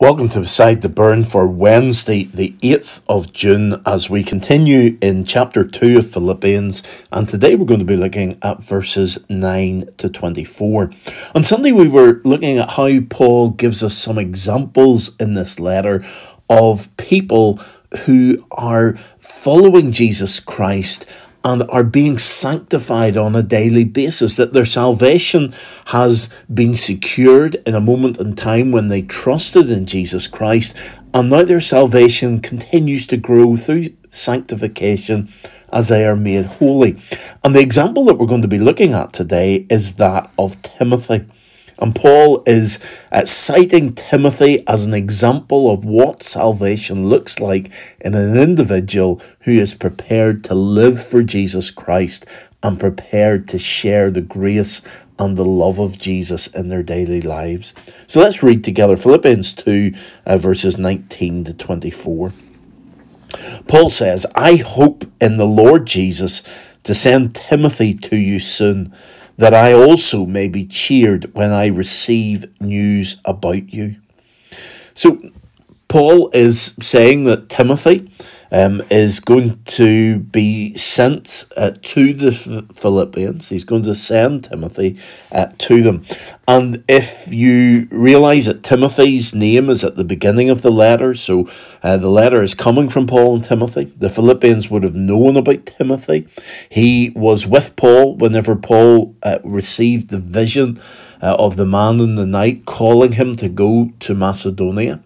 Welcome to Beside the Burn for Wednesday, the 8th of June, as we continue in chapter 2 of Philippians. And today we're going to be looking at verses 9 to 24. On Sunday, we were looking at how Paul gives us some examples in this letter of people who are following Jesus Christ and are being sanctified on a daily basis, that their salvation has been secured in a moment in time when they trusted in Jesus Christ, and now their salvation continues to grow through sanctification as they are made holy. And the example that we're going to be looking at today is that of Timothy. And Paul is uh, citing Timothy as an example of what salvation looks like in an individual who is prepared to live for Jesus Christ and prepared to share the grace and the love of Jesus in their daily lives. So let's read together Philippians 2, uh, verses 19 to 24. Paul says, I hope in the Lord Jesus to send Timothy to you soon that I also may be cheered when I receive news about you. So, Paul is saying that Timothy um, is going to be sent uh, to the Philippians. He's going to send Timothy uh, to them. And if you realize that Timothy's name is at the beginning of the letter, so uh, the letter is coming from Paul and Timothy, the Philippians would have known about Timothy. He was with Paul whenever Paul uh, received the vision uh, of the man in the night calling him to go to Macedonia.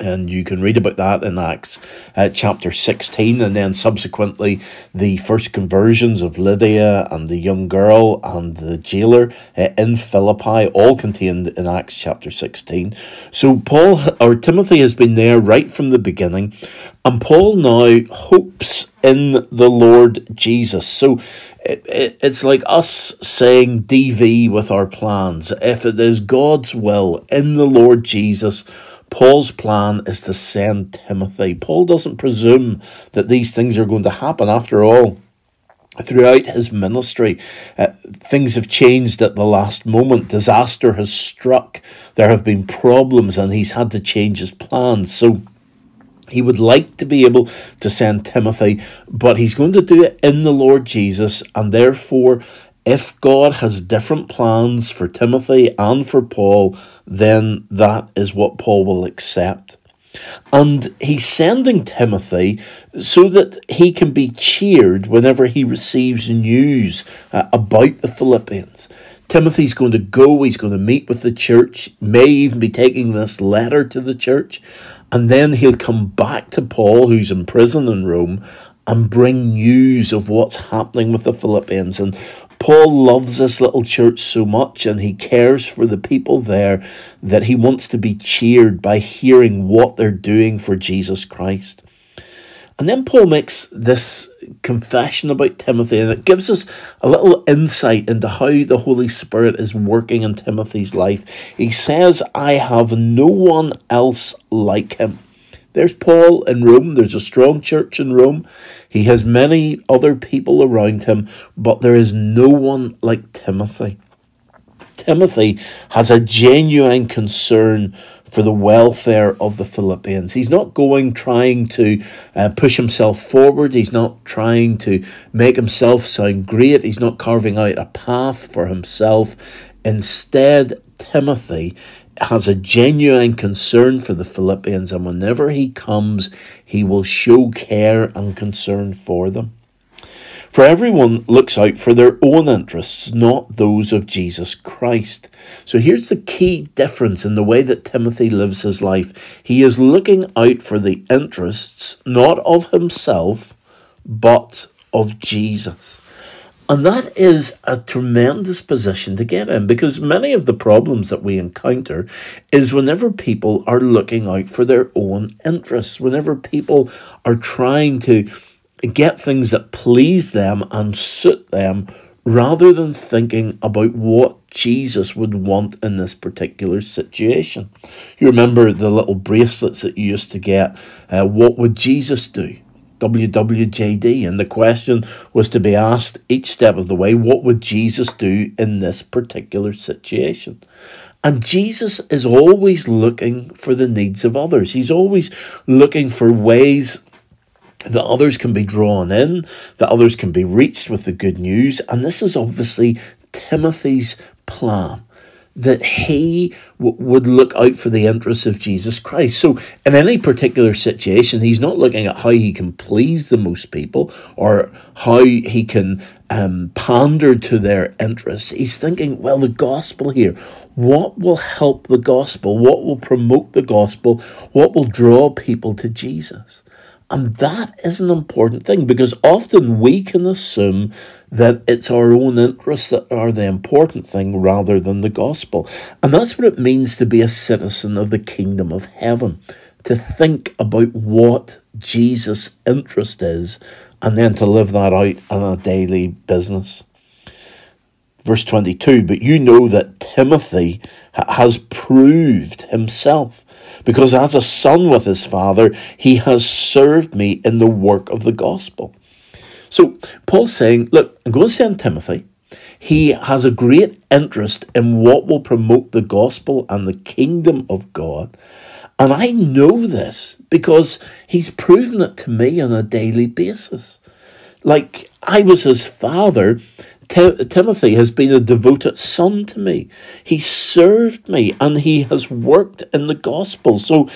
And you can read about that in Acts uh, chapter 16, and then subsequently the first conversions of Lydia and the young girl and the jailer uh, in Philippi, all contained in Acts chapter 16. So, Paul or Timothy has been there right from the beginning, and Paul now hopes in the Lord Jesus. So, it, it, it's like us saying DV with our plans. If it is God's will in the Lord Jesus, Paul's plan is to send Timothy. Paul doesn't presume that these things are going to happen. After all, throughout his ministry, uh, things have changed at the last moment. Disaster has struck. There have been problems, and he's had to change his plans. So he would like to be able to send Timothy, but he's going to do it in the Lord Jesus, and therefore if God has different plans for Timothy and for Paul, then that is what Paul will accept. And he's sending Timothy so that he can be cheered whenever he receives news uh, about the Philippians. Timothy's going to go, he's going to meet with the church, may even be taking this letter to the church, and then he'll come back to Paul, who's in prison in Rome, and bring news of what's happening with the Philippians. And Paul loves this little church so much and he cares for the people there that he wants to be cheered by hearing what they're doing for Jesus Christ. And then Paul makes this confession about Timothy, and it gives us a little insight into how the Holy Spirit is working in Timothy's life. He says, I have no one else like him. There's Paul in Rome. There's a strong church in Rome. He has many other people around him, but there is no one like Timothy. Timothy has a genuine concern for the welfare of the Philippians. He's not going trying to uh, push himself forward. He's not trying to make himself sound great. He's not carving out a path for himself. Instead, Timothy has a genuine concern for the Philippians, and whenever he comes, he will show care and concern for them. For everyone looks out for their own interests, not those of Jesus Christ. So here's the key difference in the way that Timothy lives his life. He is looking out for the interests not of himself, but of Jesus. And that is a tremendous position to get in because many of the problems that we encounter is whenever people are looking out for their own interests, whenever people are trying to get things that please them and suit them rather than thinking about what Jesus would want in this particular situation. You remember the little bracelets that you used to get? Uh, what would Jesus do? WWJD, and the question was to be asked each step of the way what would Jesus do in this particular situation? And Jesus is always looking for the needs of others. He's always looking for ways that others can be drawn in, that others can be reached with the good news. And this is obviously Timothy's plan that he w- would look out for the interests of Jesus Christ. So, in any particular situation, he's not looking at how he can please the most people or how he can um, pander to their interests. He's thinking, well, the gospel here, what will help the gospel? What will promote the gospel? What will draw people to Jesus? And that is an important thing because often we can assume that it's our own interests that are the important thing rather than the gospel. And that's what it means to be a citizen of the kingdom of heaven, to think about what Jesus' interest is and then to live that out in a daily business. Verse 22 But you know that Timothy has proved himself because as a son with his father, he has served me in the work of the gospel. So Paul's saying, Look, I'm going to send Timothy. He has a great interest in what will promote the gospel and the kingdom of God. And I know this because he's proven it to me on a daily basis. Like I was his father, Timothy has been a devoted son to me. He served me and he has worked in the gospel. So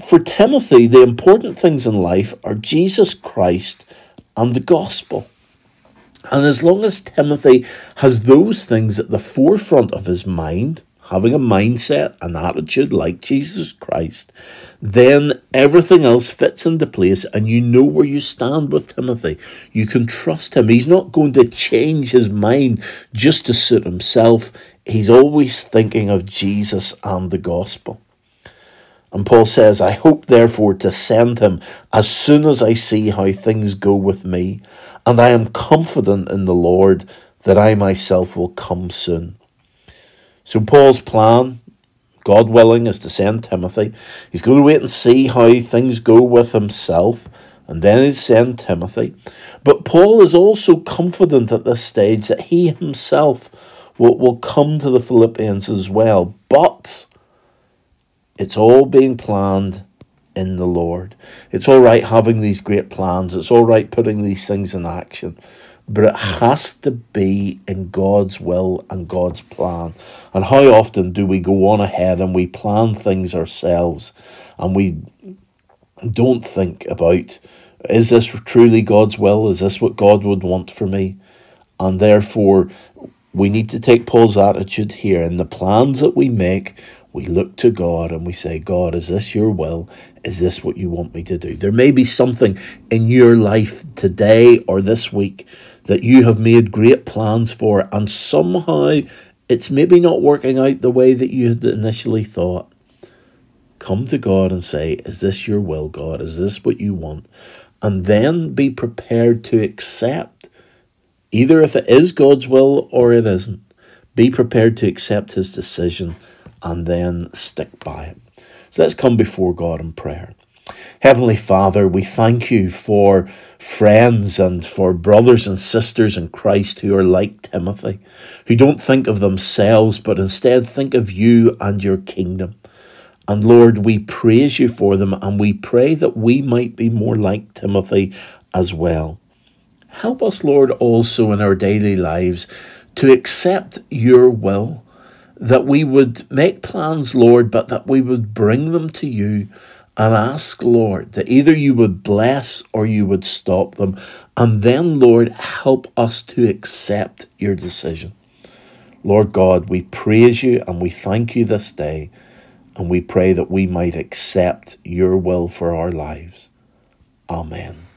for Timothy, the important things in life are Jesus Christ and the gospel. And as long as Timothy has those things at the forefront of his mind, having a mindset, an attitude like Jesus Christ, then everything else fits into place and you know where you stand with Timothy. You can trust him. He's not going to change his mind just to suit himself. He's always thinking of Jesus and the gospel. And Paul says, I hope therefore to send him as soon as I see how things go with me, and I am confident in the Lord that I myself will come soon. So Paul's plan God willing, is to send Timothy. He's going to wait and see how things go with himself, and then he'll send Timothy. But Paul is also confident at this stage that he himself will, will come to the Philippians as well. But it's all being planned in the Lord. It's all right having these great plans, it's all right putting these things in action but it has to be in God's will and God's plan. And how often do we go on ahead and we plan things ourselves and we don't think about is this truly God's will? Is this what God would want for me? And therefore, we need to take Paul's attitude here. In the plans that we make, we look to God and we say, God, is this your will? Is this what you want me to do? There may be something in your life today or this week that you have made great plans for, and somehow it's maybe not working out the way that you had initially thought. Come to God and say, Is this your will, God? Is this what you want? And then be prepared to accept, either if it is God's will or it isn't. Be prepared to accept His decision and then stick by it. So let's come before God in prayer. Heavenly Father, we thank you for friends and for brothers and sisters in Christ who are like Timothy, who don't think of themselves, but instead think of you and your kingdom. And Lord, we praise you for them and we pray that we might be more like Timothy as well. Help us, Lord, also in our daily lives to accept your will, that we would make plans, Lord, but that we would bring them to you and ask, Lord, that either you would bless or you would stop them. And then, Lord, help us to accept your decision. Lord God, we praise you and we thank you this day. And we pray that we might accept your will for our lives. Amen.